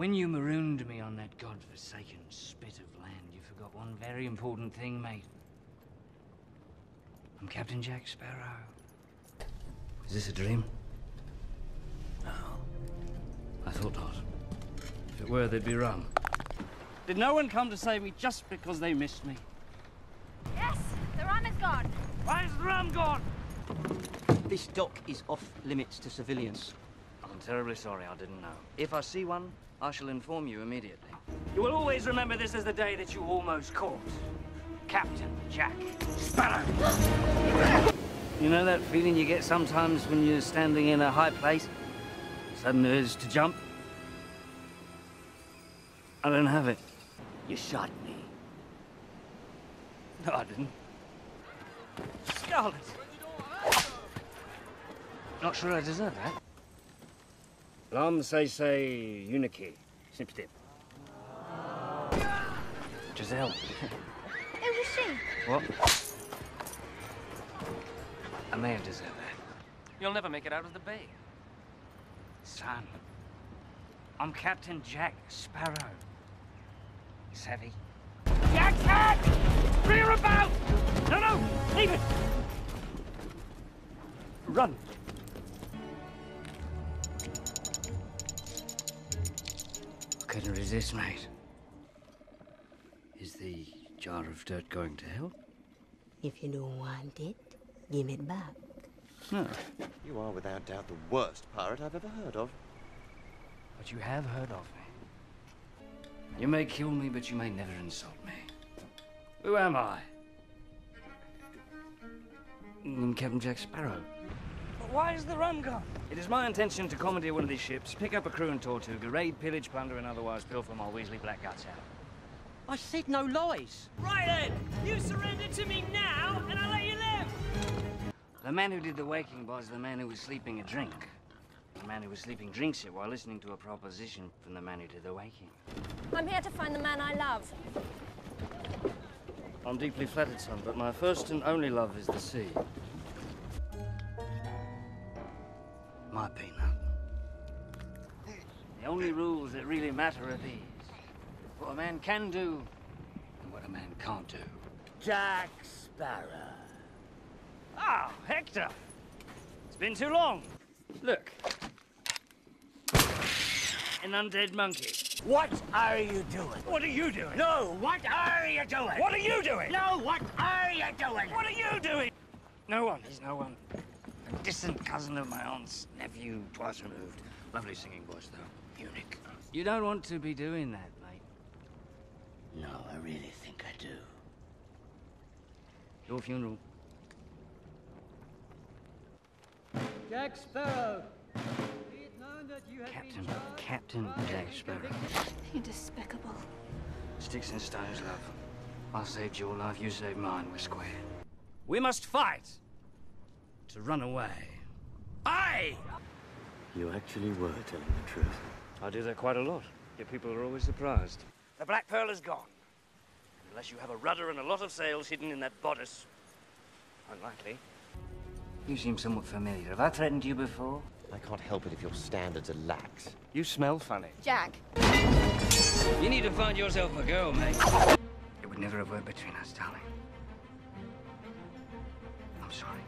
When you marooned me on that godforsaken spit of land, you forgot one very important thing, mate. I'm Captain Jack Sparrow. Is this a dream? No. I thought not. If it were, they'd be wrong. Did no one come to save me just because they missed me? Yes, the rum is gone. Why is the rum gone? This dock is off limits to civilians. Terribly sorry I didn't know. If I see one, I shall inform you immediately. You will always remember this as the day that you almost caught Captain Jack Sparrow. you know that feeling you get sometimes when you're standing in a high place? Sudden urge to jump? I don't have it. You shot me. No, I didn't. Scarlett! Not sure I deserve that. Lam say say uniki. Snip snip. Giselle. Who was she? What? I may have deserved that. You'll never make it out of the bay. Son. I'm Captain Jack Sparrow. Savvy? Jack, Jack! Rear about! No, no! Leave it! Run! Couldn't resist, mate. Is the jar of dirt going to help? If you don't want it, give it back. No. You are without doubt the worst pirate I've ever heard of. But you have heard of me. You may kill me, but you may never insult me. Who am I? I'm Captain Jack Sparrow. But why is the rum gone? It is my intention to commandeer one of these ships, pick up a crew and Tortuga, raid, pillage, plunder, and otherwise pilfer my Weasley black guts out. I said no lies. Right then, you surrender to me now, and I'll let you live. The man who did the waking was the man who was sleeping a drink. The man who was sleeping drinks it while listening to a proposition from the man who did the waking. I'm here to find the man I love. I'm deeply flattered, son, but my first and only love is the sea. My peanut. The only rules that really matter are these. What a man can do and what a man can't do. Jack Sparrow. Ah, Hector! It's been too long. Look. An undead monkey. What are you doing? What are you doing? No, what are you doing? What are you doing? No, what are you doing? What are you doing? No one. He's no one. A distant cousin of my aunt's nephew, twice removed. Lovely singing voice, though. Unique. You don't want to be doing that, mate. No, I really think I do. Your funeral. Jack Sparrow, be it known you have Captain, Captain Jack Sparrow. You despicable. Sticks and stones, love. I saved your life, you saved mine. We're square. We must fight to run away. I! You actually were telling the truth. I do that quite a lot. Yet people are always surprised. The Black Pearl is gone. Unless you have a rudder and a lot of sails hidden in that bodice. Unlikely. You seem somewhat familiar. Have I threatened you before? I can't help it if your standards are lax. You smell funny. Jack. You need to find yourself a girl, mate. It would never have worked between us, darling. I'm sorry.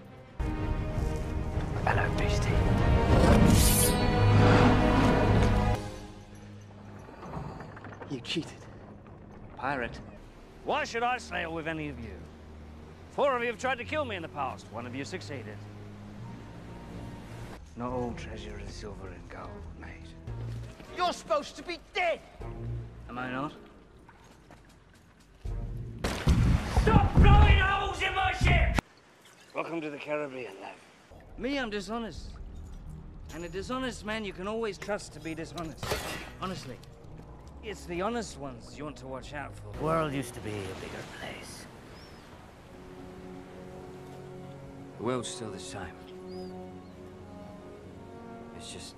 Hello, beastie. You cheated. Pirate. Why should I sail with any of you? Four of you have tried to kill me in the past. One of you succeeded. Not all treasure is silver and gold, mate. You're supposed to be dead! Am I not? Stop blowing holes in my ship! Welcome to the Caribbean, love. Me, I'm dishonest. And a dishonest man you can always trust to be dishonest. Honestly. It's the honest ones you want to watch out for. The world used to be a bigger place. The world's still the same. It's just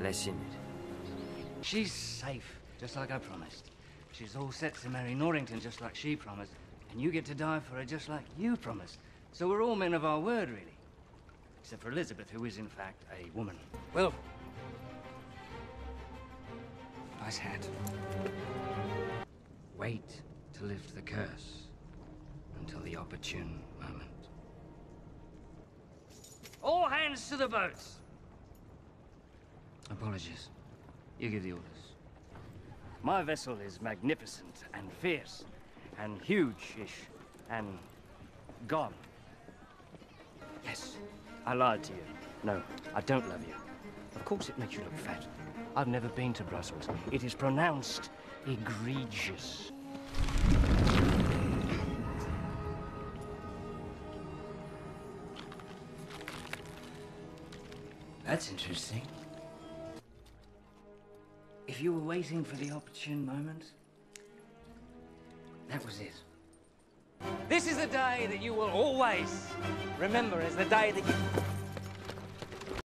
less in it. She's safe, just like I promised. She's all set to marry Norrington, just like she promised. And you get to die for her, just like you promised. So we're all men of our word, really. Except for Elizabeth, who is, in fact, a woman. Well, nice hat. Wait to lift the curse until the opportune moment. All hands to the boats! Apologies. You give the orders. My vessel is magnificent and fierce and huge-ish and gone. I lied to you. No, I don't love you. Of course it makes you look fat. I've never been to Brussels. It is pronounced egregious. That's interesting. If you were waiting for the opportune moment, that was it. This is the day that you will always remember as the day that you...